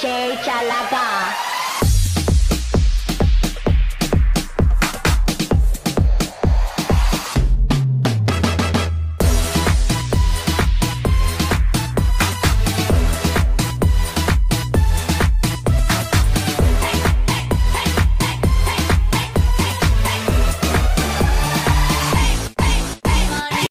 DJ Calabar.